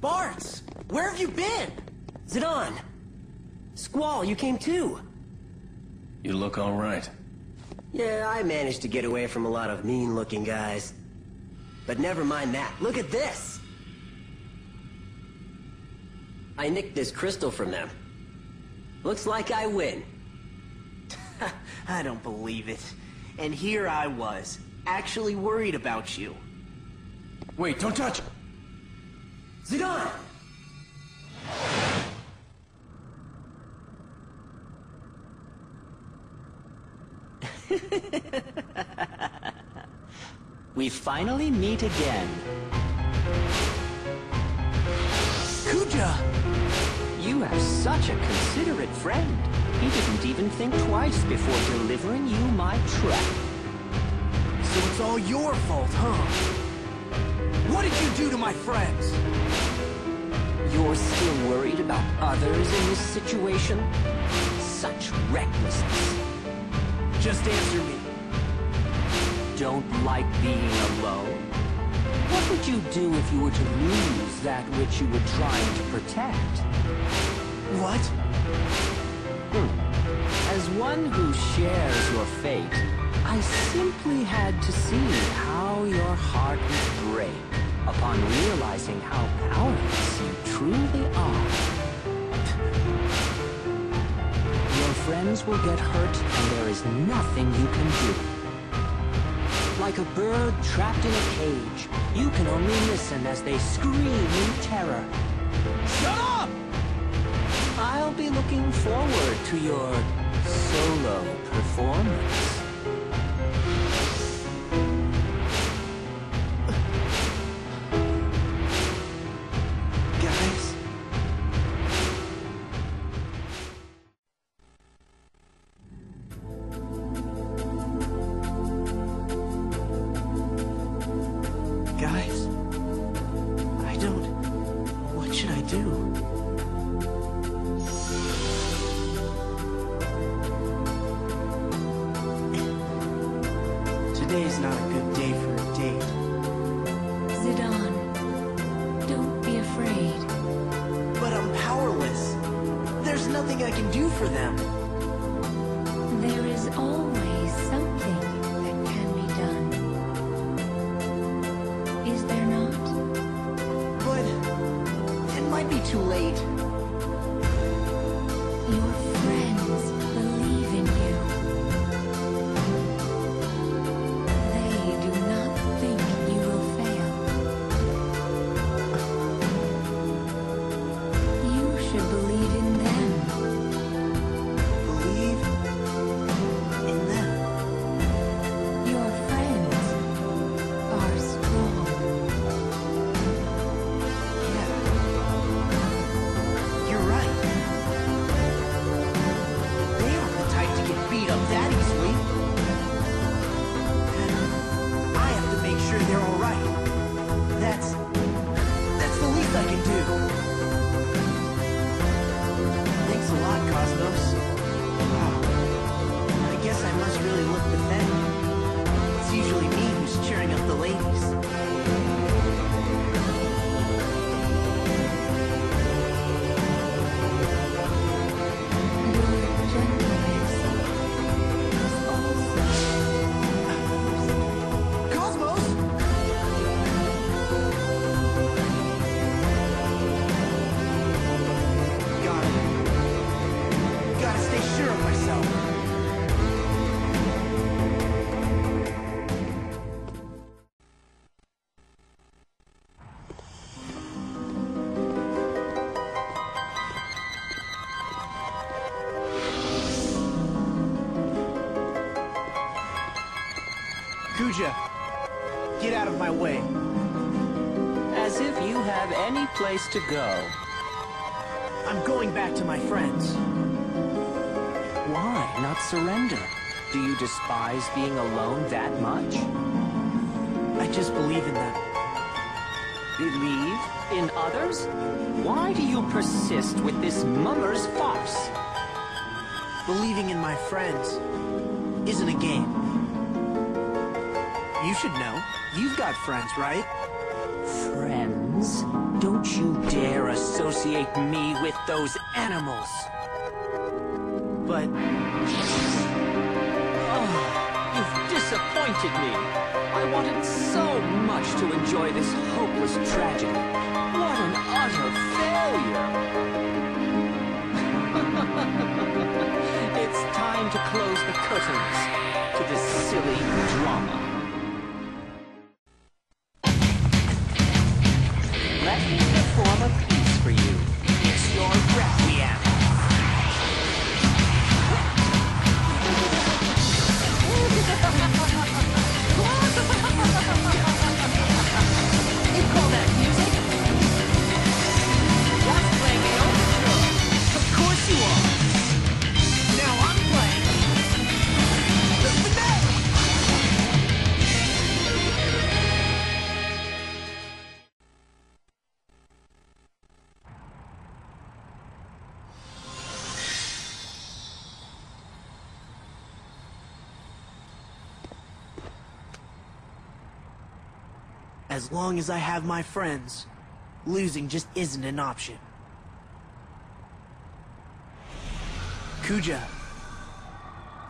Bartz, where have you been? Zidane! Squall, you came too! You look all right. Yeah, I managed to get away from a lot of mean-looking guys. But never mind that. Look at this! I nicked this crystal from them. Looks like I win. I don't believe it. And here I was, actually worried about you. Wait, don't touch! Zidane! We finally meet again. Kuja! You have such a considerate friend. He didn't even think twice before delivering you my trap. So it's all your fault, huh? What did you do to my friends? You're still worried about others in this situation? Such recklessness. Just answer me. Don't like being alone? What would you do if you were to lose that which you were trying to protect? What? Hmm. As one who shares your fate, I simply had to see how your heart would break upon realizing how powerless you truly are. Your friends will get hurt and there is nothing you can do. Like a bird trapped in a cage, you can only listen as they scream in terror. Shut up! I'll be looking forward to your solo performance. Do? Today's not a good day for a date. Zidane, don't be afraid. But I'm powerless. There's nothing I can do for them. Your Kuja, get out of my way. As if you have any place to go. I'm going back to my friends. Why not surrender? Do you despise being alone that much? I just believe in them. Believe in others? Why do you persist with this mummer's farce? Believing in my friends isn't a game. You should know. You've got friends, right? Friends? Don't you dare associate me with those animals. But Oh, you've disappointed me. I wanted so much to enjoy this hopeless tragedy. What an utter failure. As long as I have my friends, losing just isn't an option. Kuja,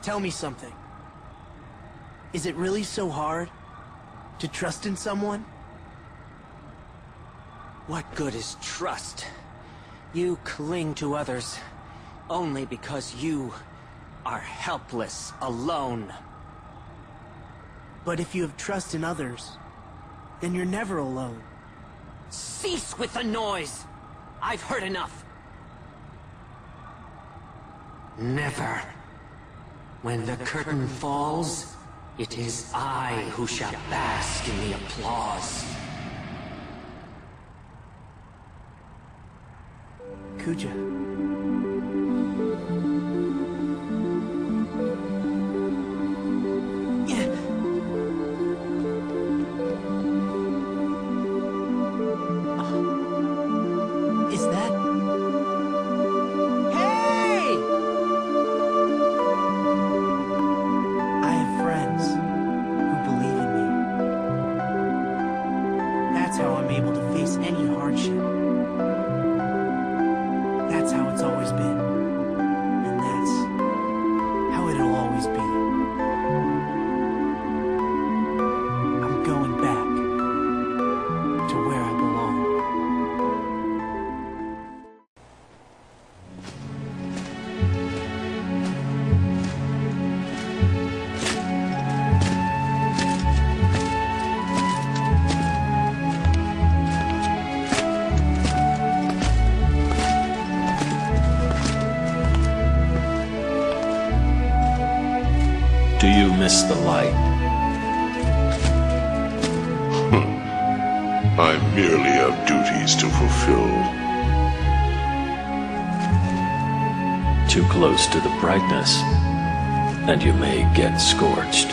tell me something. Is it really so hard to trust in someone? What good is trust? You cling to others only because you are helpless, alone. But if you have trust in others, then you're never alone. Cease with the noise! I've heard enough. Never. When the curtain falls, it is I who shall bask in the applause. Kuja. Is that? Hey! I have friends who believe in me. That's how I'm able to face any hardship. That's how it's always been. Do you miss the light? Hmm. I merely have duties to fulfill. Too close to the brightness, and you may get scorched.